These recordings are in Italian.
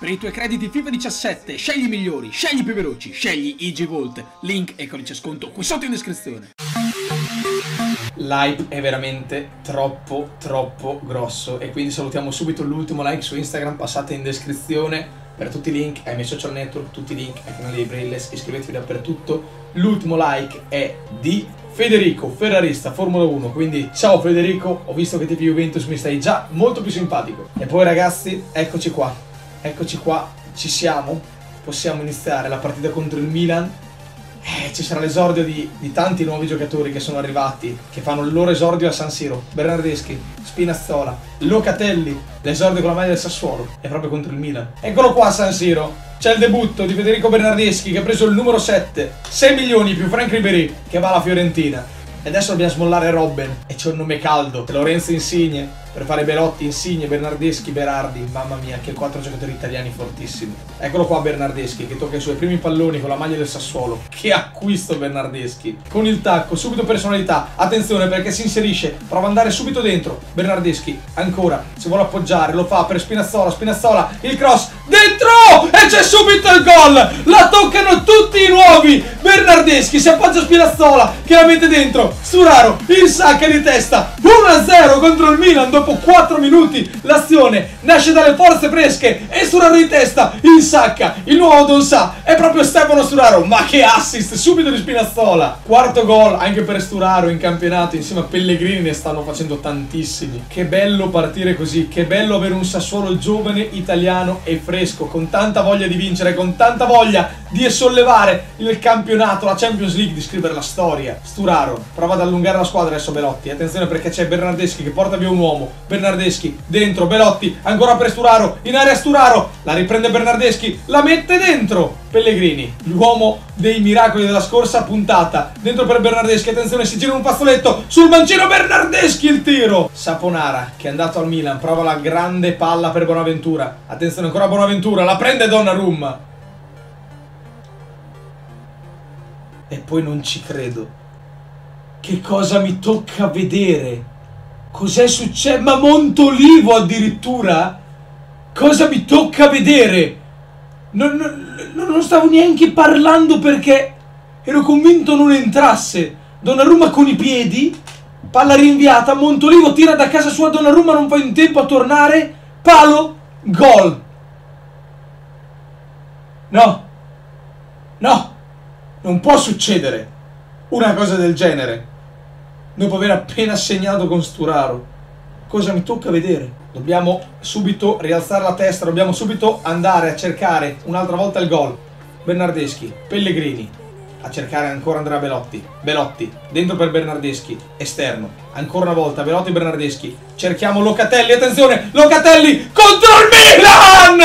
Per i tuoi crediti FIFA 17, scegli i migliori, scegli i più veloci, scegli IG Link e codice sconto qui sotto in descrizione. L'hype è veramente troppo troppo grosso e quindi salutiamo subito l'ultimo like su Instagram, passate in descrizione per tutti i link ai miei social network, tutti i link ai canali di Brailles, iscrivetevi dappertutto. L'ultimo like è di Federico, ferrarista, Formula 1, quindi ciao Federico, ho visto che ti Juventus mi stai già molto più simpatico. E poi ragazzi, eccoci qua, Eccoci qua, ci siamo. Possiamo iniziare la partita contro il Milan. Eh, ci sarà l'esordio di, di, tanti nuovi giocatori che sono arrivati, che fanno il loro esordio a San Siro. Bernardeschi, Spinazzola, Locatelli, l'esordio con la maglia del Sassuolo. È proprio contro il Milan. Eccolo qua a San Siro. C'è il debutto di Federico Bernardeschi che ha preso il numero 7. 6 milioni più Frank Ribéry che va alla Fiorentina. E adesso dobbiamo smollare Robben. E c'è un nome caldo. Lorenzo Insigne per fare Belotti, Insigne, Bernardeschi, Berardi. Mamma mia, che quattro giocatori italiani fortissimi. Eccolo qua Bernardeschi che tocca i suoi primi palloni con la maglia del Sassuolo. Che acquisto Bernardeschi. Con il tacco, subito personalità. Attenzione perché si inserisce, prova ad andare subito dentro. Bernardeschi, ancora, se vuole appoggiare, lo fa per Spinazzola, Spinazzola, il cross, dentro! E c'è subito il gol! La toccano tutti i nuovi! Bernardeschi si appoggia a Spinazzola che la mette dentro. Sturaro, il sacca di testa. 1-0 contro il Milan dopo 4 minuti. L'azione nasce dalle forze fresche e Sturaro di testa insacca. Il nuovo Don Sa è proprio Stefano Sturaro. Ma che assist subito di Spinazzola. Quarto gol anche per Sturaro in campionato insieme a Pellegrini ne stanno facendo tantissimi. Che bello partire così. Che bello avere un Sassuolo giovane, italiano e fresco con tanta voglia di vincere, con tanta voglia di sollevare il campionato, la Champions League, di scrivere la storia. Sturaro prova ad allungare la squadra adesso Belotti. Attenzione perché c'è Bernardeschi che porta via un uomo. Bernardeschi dentro, Belotti ancora per Sturaro, in area Sturaro, la riprende Bernardeschi, la mette dentro. Pellegrini, l'uomo dei miracoli della scorsa puntata. Dentro per Bernardeschi, attenzione, si gira un fazzoletto sul mancino Bernardeschi il tiro. Saponara che è andato al Milan, prova la grande palla per Bonaventura. Attenzione ancora Bonaventura, la prende Donnarumma. E poi non ci credo. Che cosa mi tocca vedere? Cos'è successo? Ma Montolivo addirittura? Cosa mi tocca vedere? Non, non, non, stavo neanche parlando perché ero convinto non entrasse. Donnarumma con i piedi, palla rinviata, Montolivo tira da casa sua, Donnarumma non fa in tempo a tornare, palo, gol. No, no, non può succedere una cosa del genere dopo aver appena segnato con Sturaro. Cosa mi tocca vedere? Dobbiamo subito rialzare la testa, dobbiamo subito andare a cercare un'altra volta il gol. Bernardeschi, Pellegrini, a cercare ancora Andrea Belotti. Belotti, dentro per Bernardeschi, esterno. Ancora una volta, Belotti e Bernardeschi. Cerchiamo Locatelli, attenzione, Locatelli contro il Milan!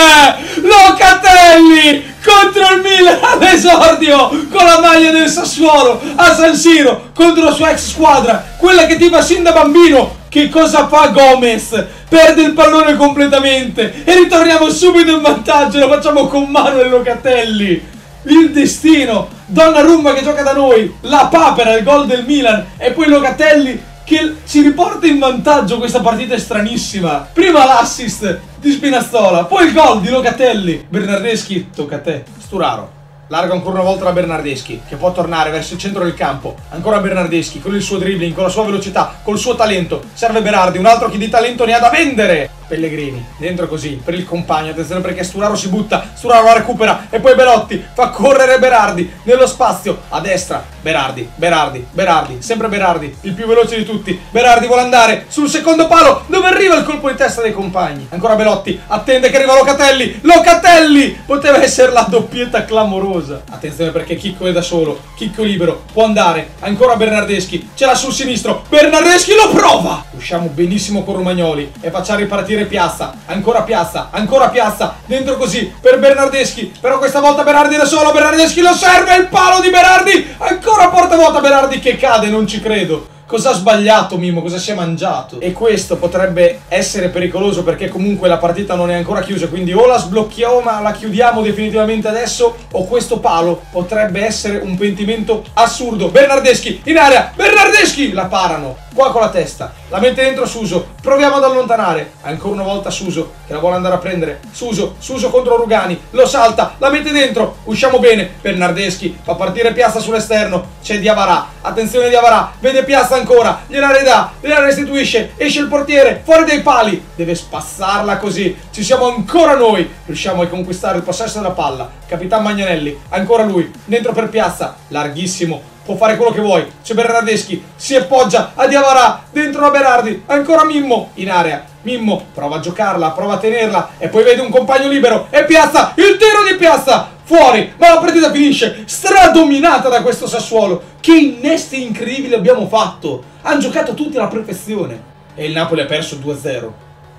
Locatelli contro il Milan all'esordio con la maglia del Sassuolo a San Siro contro la sua ex squadra, quella che ti va sin da bambino. Che cosa fa Gomez? Perde il pallone completamente e ritorniamo subito in vantaggio, lo facciamo con Manuel Locatelli. Il destino, Donnarumma che gioca da noi, la papera, il gol del Milan e poi Locatelli che ci riporta in vantaggio questa partita stranissima. Prima l'assist di Spinazzola, poi il gol di Locatelli. Bernardeschi, tocca a te. Sturaro. Larga ancora una volta la Bernardeschi, che può tornare verso il centro del campo. Ancora Bernardeschi, con il suo dribbling, con la sua velocità, col suo talento. Serve Berardi, un altro che di talento ne ha da vendere. Pellegrini, dentro così, per il compagno, attenzione perché Sturaro si butta, Sturaro la recupera e poi Belotti fa correre Berardi nello spazio, a destra, Berardi, Berardi, Berardi, sempre Berardi, il più veloce di tutti, Berardi vuole andare sul secondo palo, dove arriva il colpo di testa dei compagni, ancora Belotti, attende che arriva Locatelli, Locatelli, poteva essere la doppietta clamorosa, attenzione perché Chicco è da solo, Chicco libero, può andare, ancora Bernardeschi, ce l'ha sul sinistro, Bernardeschi lo prova, usciamo benissimo con Romagnoli e facciamo ripartire partire Piazza, ancora Piazza, ancora Piazza, dentro così per Bernardeschi, però questa volta Berardi da solo, Bernardeschi lo serve, il palo di Berardi, ancora porta vuota Berardi che cade, non ci credo. Cosa ha sbagliato Mimo? Cosa si è mangiato? E questo potrebbe essere pericoloso perché comunque la partita non è ancora chiusa, quindi o la sblocchiamo ma la chiudiamo definitivamente adesso o questo palo potrebbe essere un pentimento assurdo. Bernardeschi in area, Bernardeschi la parano. Qua con la testa, la mette dentro Suso, proviamo ad allontanare, ancora una volta Suso che la vuole andare a prendere, Suso, Suso contro Rugani, lo salta, la mette dentro, usciamo bene, Bernardeschi fa partire Piazza sull'esterno, c'è Diavarà, attenzione Diavarà, vede Piazza ancora, gliela redà, gliela restituisce, esce il portiere, fuori dai pali, deve spassarla così, ci siamo ancora noi, riusciamo a conquistare il possesso della palla, Capitan Magnanelli, ancora lui, dentro per Piazza, larghissimo, può fare quello che vuoi. C'è Bernardeschi, si appoggia a Diavarà, dentro la Berardi, ancora Mimmo in area. Mimmo prova a giocarla, prova a tenerla e poi vede un compagno libero e Piazza, il tiro di Piazza, fuori, ma la partita finisce, stradominata da questo Sassuolo. Che innesti incredibili abbiamo fatto, hanno giocato tutti alla perfezione e il Napoli ha perso 2-0.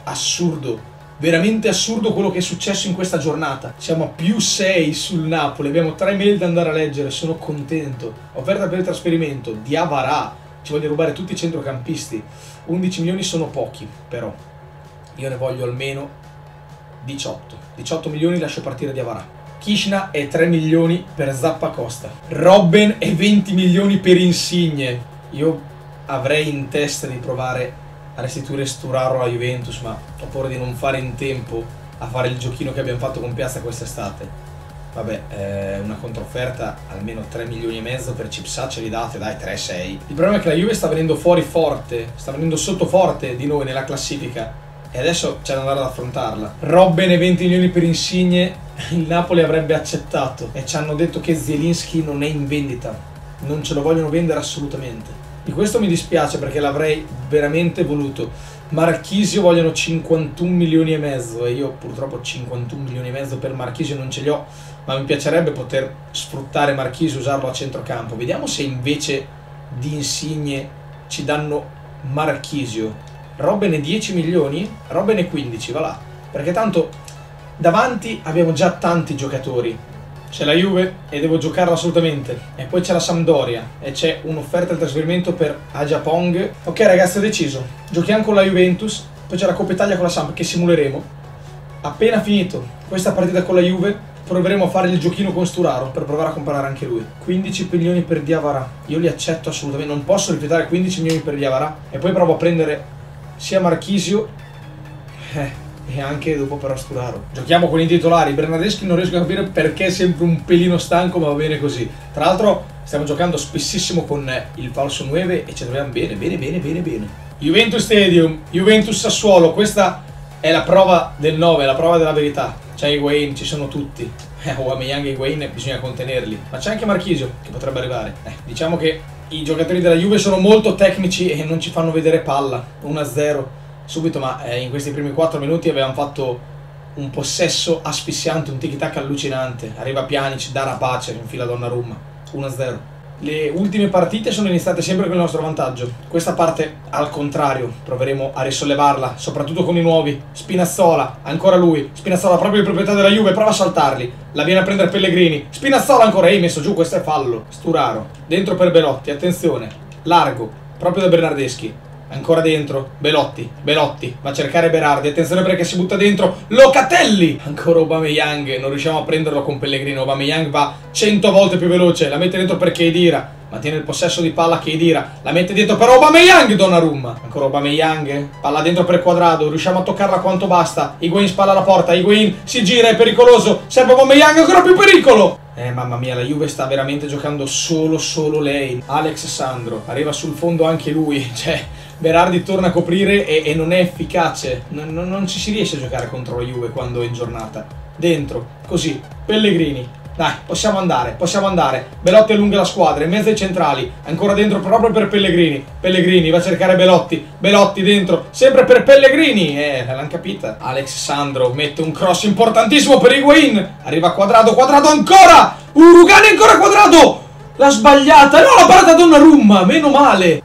Assurdo. Veramente assurdo quello che è successo in questa giornata. Siamo a più 6 sul Napoli, abbiamo 3 mail da andare a leggere, sono contento. Offerta per il trasferimento di Avarà, ci voglio rubare tutti i centrocampisti. 11 milioni sono pochi, però. Io ne voglio almeno 18. 18 milioni lascio partire di Avarà. Kishna e 3 milioni per Zappa Costa. Robben e 20 milioni per Insigne. Io avrei in testa di provare restituire Sturaro alla Juventus, ma ho paura di non fare in tempo a fare il giochino che abbiamo fatto con Piazza quest'estate. Vabbè, eh, una controfferta almeno 3 milioni e mezzo per Cipsa ce li date, dai, 3-6. Il problema è che la Juve sta venendo fuori forte, sta venendo sotto forte di noi nella classifica e adesso c'è da andare ad affrontarla. Robben e 20 milioni per Insigne, il Napoli avrebbe accettato e ci hanno detto che Zielinski non è in vendita, non ce lo vogliono vendere assolutamente. Di questo mi dispiace perché l'avrei veramente voluto. Marchisio vogliono 51 milioni e mezzo e io purtroppo 51 milioni e mezzo per Marchisio non ce li ho, ma mi piacerebbe poter sfruttare Marchisio usarlo a centrocampo. Vediamo se invece di Insigne ci danno Marchisio. Robben 10 milioni? Robben 15, va là. Perché tanto davanti abbiamo già tanti giocatori c'è la Juve e devo giocarla assolutamente. E poi c'è la Sampdoria e c'è un'offerta di trasferimento per Ajapong. Ok ragazzi ho deciso, giochiamo con la Juventus, poi c'è la Coppa Italia con la Samp che simuleremo. Appena finito questa partita con la Juve proveremo a fare il giochino con Sturaro per provare a comprare anche lui. 15 milioni per Diavara, io li accetto assolutamente, non posso rifiutare 15 milioni per Diavara e poi provo a prendere sia Marchisio eh, e anche dopo però Sturaro. Giochiamo con i titolari, Bernardeschi non riesco a capire perché è sempre un pelino stanco ma va bene così. Tra l'altro stiamo giocando spessissimo con il falso 9 e ci troviamo bene, bene, bene, bene, bene. Juventus Stadium, Juventus Sassuolo, questa è la prova del 9, la prova della verità. C'è Higuain, ci sono tutti. Eh, Aubameyang e Higuain bisogna contenerli. Ma c'è anche Marchisio che potrebbe arrivare. Eh, diciamo che i giocatori della Juve sono molto tecnici e non ci fanno vedere palla. 1-0 subito, ma eh, in questi primi 4 minuti avevamo fatto un possesso asfissiante, un tiki-taka allucinante. Arriva Pjanic, dà Rapace in fila Donnarumma, 1-0. Le ultime partite sono iniziate sempre con il nostro vantaggio. Questa parte, al contrario, proveremo a risollevarla, soprattutto con i nuovi. Spinazzola, ancora lui. Spinazzola, proprio il proprietario della Juve, prova a saltarli. La viene a prendere Pellegrini. Spinazzola ancora, ehi, messo giù, questo è fallo. Sturaro, dentro per Belotti, attenzione. Largo, proprio da Bernardeschi. Ancora dentro, Belotti, Belotti, va a cercare Berardi, attenzione perché si butta dentro, Locatelli! Ancora Aubameyang, non riusciamo a prenderlo con Pellegrino, Aubameyang va 100 volte più veloce, la mette dentro per Kedira, mantiene il possesso di palla Kedira, la mette dentro per Aubameyang, Donnarumma! Ancora Aubameyang, palla dentro per Quadrado, riusciamo a toccarla quanto basta, Higuain spalla alla porta, Higuain si gira, è pericoloso, serve Aubameyang, ancora più pericolo! Eh mamma mia, la Juve sta veramente giocando solo, solo lei. Alex Sandro, arriva sul fondo anche lui, cioè Berardi torna a coprire e, e non è efficace. Non, non, non, ci si riesce a giocare contro la Juve quando è in giornata. Dentro, così, Pellegrini. Dai, possiamo andare, possiamo andare. Belotti allunga la squadra, in mezzo ai centrali. Ancora dentro proprio per Pellegrini. Pellegrini va a cercare Belotti. Belotti dentro, sempre per Pellegrini. Eh, l'hanno capita. Alex Sandro mette un cross importantissimo per Higuain. Arriva Quadrado, Quadrado ancora! Urugani ancora Quadrado! L'ha sbagliata, no, la parata Donnarumma, meno male.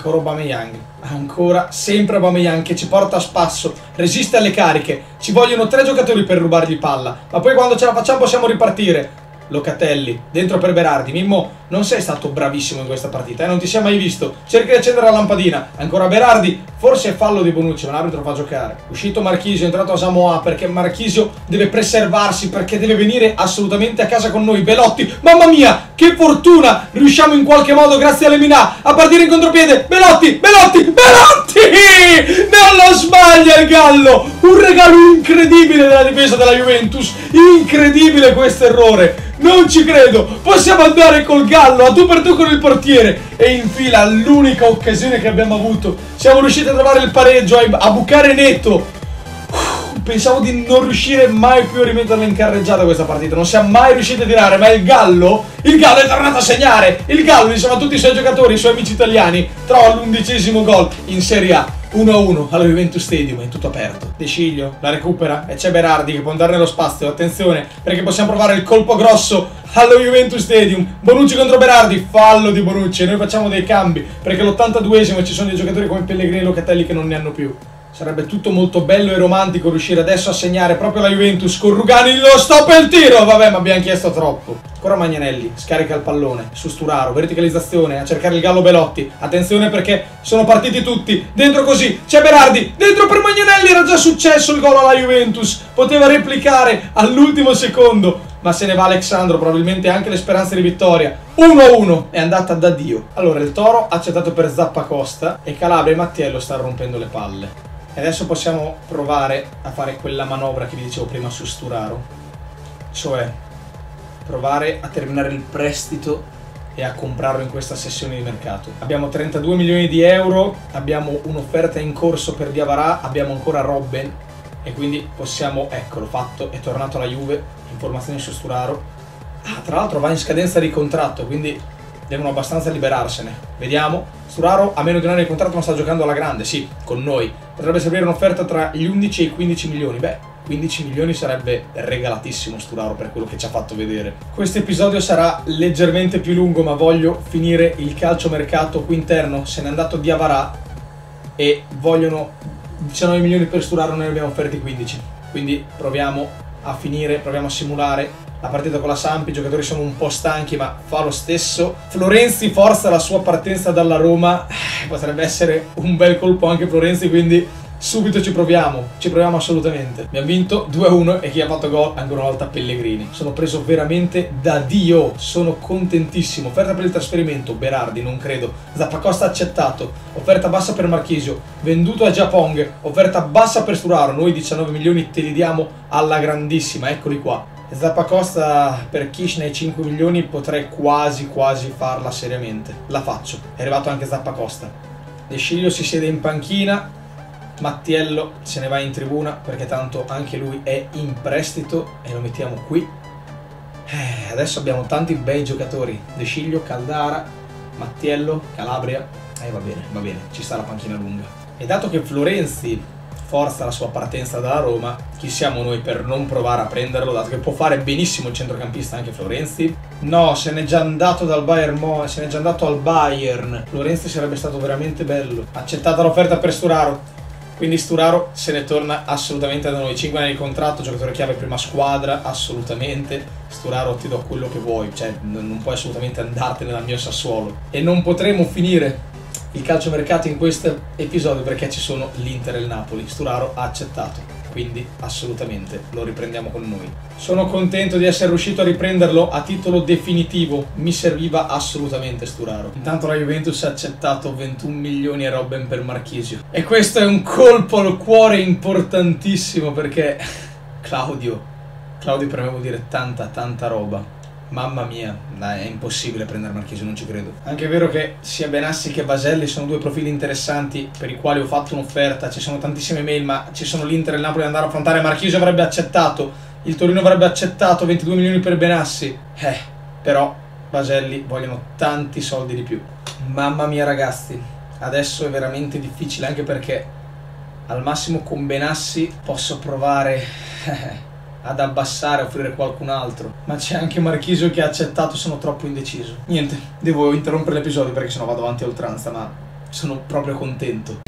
Ancora Aubameyang. Ancora sempre Aubameyang che ci porta a spasso, resiste alle cariche. Ci vogliono tre giocatori per rubargli palla, ma poi quando ce la facciamo possiamo ripartire. Locatelli, dentro per Berardi. Mimmo, non sei stato bravissimo in questa partita, eh? non ti sei mai visto. Cerca di accendere la lampadina. Ancora Berardi, Forse è fallo di Bonucci, ma l'arbitro fa giocare. Uscito Marchisio, è entrato a Samoa perché Marchisio deve preservarsi, perché deve venire assolutamente a casa con noi. Belotti, mamma mia, che fortuna! Riusciamo in qualche modo, grazie alle Minà, a partire in contropiede. Belotti, Belotti, Belotti! Non lo sbaglia il Gallo! Un regalo incredibile della difesa della Juventus. Incredibile questo errore. Non ci credo! Possiamo andare col gallo a tu per tu con il portiere! E infila l'unica occasione che abbiamo avuto. Siamo riusciti a trovare il pareggio, a bucare netto. Pensavo di non riuscire mai più a rimetterla in carreggiata questa partita. Non siamo mai riusciti a tirare, ma il Gallo, il Gallo è tornato a segnare. Il Gallo, insieme a tutti i suoi giocatori, i suoi amici italiani, trova l'undicesimo gol in Serie A. 1-1 alla Juventus Stadium, è tutto aperto. De Sciglio la recupera e c'è Berardi che può andare nello spazio. Attenzione, perché possiamo provare il colpo grosso allo Juventus Stadium. Bonucci contro Berardi, fallo di Bonucci. Noi facciamo dei cambi perché l'82esimo ci sono dei giocatori come Pellegrini e Locatelli che non ne hanno più. Sarebbe tutto molto bello e romantico riuscire adesso a segnare proprio la Juventus con Rugani lo stop e il tiro. Vabbè, ma abbiamo chiesto troppo. Ancora Magnanelli, scarica il pallone su Sturaro, verticalizzazione, a cercare il gallo Belotti. Attenzione perché sono partiti tutti. Dentro così, c'è Berardi, dentro per Magnanelli, era già successo il gol alla Juventus. Poteva replicare all'ultimo secondo ma se ne va Alexandro, probabilmente anche le speranze di vittoria. 1-1 è andata da Dio. Allora il Toro ha accettato per Zappacosta e Calabria e Mattiello stanno rompendo le palle. E adesso possiamo provare a fare quella manovra che vi dicevo prima su Sturaro. Cioè, provare a terminare il prestito e a comprarlo in questa sessione di mercato. Abbiamo 32 milioni di euro, abbiamo un'offerta in corso per Diavarà, abbiamo ancora Robben e quindi possiamo, eccolo fatto, è tornato alla Juve, informazioni su Sturaro. Ah, tra l'altro va in scadenza di contratto, quindi devono abbastanza liberarsene. Vediamo. Sturaro ha meno di un anno di contratto ma sta giocando alla grande, sì, con noi. Potrebbe servire un'offerta tra gli 11 e i 15 milioni. Beh, 15 milioni sarebbe regalatissimo Sturaro per quello che ci ha fatto vedere. Questo episodio sarà leggermente più lungo, ma voglio finire il calciomercato qui interno. Se n'è andato Diavarà e vogliono 19 milioni per Sturaro, noi ne abbiamo offerti 15. Quindi proviamo a finire, proviamo a simulare la partita con la Sampi, i giocatori sono un po' stanchi ma fa lo stesso. Florenzi forza la sua partenza dalla Roma, eh, potrebbe essere un bel colpo anche Florenzi, quindi subito ci proviamo, ci proviamo assolutamente. Abbiamo vinto 2-1 e chi ha fatto gol ancora una volta Pellegrini. Sono preso veramente da Dio, sono contentissimo. Offerta per il trasferimento, Berardi, non credo. Zappacosta accettato, offerta bassa per Marchisio, venduto a Japong, offerta bassa per Sturaro, noi 19 milioni te li diamo alla grandissima, eccoli qua. Zappacosta per Kish nei 5 milioni potrei quasi quasi farla seriamente. La faccio. È arrivato anche Zappacosta. De Sciglio si siede in panchina. Mattiello se ne va in tribuna perché tanto anche lui è in prestito e lo mettiamo qui. Eh, adesso abbiamo tanti bei giocatori. De Sciglio, Caldara, Mattiello, Calabria. Eh va bene, va bene, ci sta la panchina lunga. E dato che Florenzi forza la sua partenza dalla Roma, chi siamo noi per non provare a prenderlo, dato che può fare benissimo il centrocampista anche Florenzi? No, se n'è già andato dal Bayern Mo, se n'è già andato al Bayern. Florenzi sarebbe stato veramente bello. Accettata l'offerta per Sturaro. Quindi Sturaro se ne torna assolutamente da noi. 5 anni di contratto, giocatore chiave prima squadra, assolutamente. Sturaro ti do quello che vuoi, cioè non puoi assolutamente andartene dal mio Sassuolo. E non potremo finire il calciomercato in questo episodio perché ci sono l'Inter e il Napoli. Sturaro ha accettato, quindi assolutamente lo riprendiamo con noi. Sono contento di essere riuscito a riprenderlo a titolo definitivo, mi serviva assolutamente Sturaro. Intanto la Juventus ha accettato 21 milioni a Robben per Marchisio. E questo è un colpo al cuore importantissimo perché Claudio, Claudio per me vuol dire tanta tanta roba Mamma mia, dai, è impossibile prendere Marchisio, non ci credo. Anche è vero che sia Benassi che Baselli sono due profili interessanti per i quali ho fatto un'offerta, ci sono tantissime mail, ma ci sono l'Inter e il Napoli da andare a affrontare. Marchisio avrebbe accettato, il Torino avrebbe accettato 22 milioni per Benassi. Eh, però Baselli vogliono tanti soldi di più. Mamma mia ragazzi, adesso è veramente difficile anche perché al massimo con Benassi posso provare... ad abbassare, offrire qualcun altro. Ma c'è anche Marchisio che ha accettato, sono troppo indeciso. Niente, devo interrompere l'episodio perché sennò vado avanti a oltranza, ma sono proprio contento.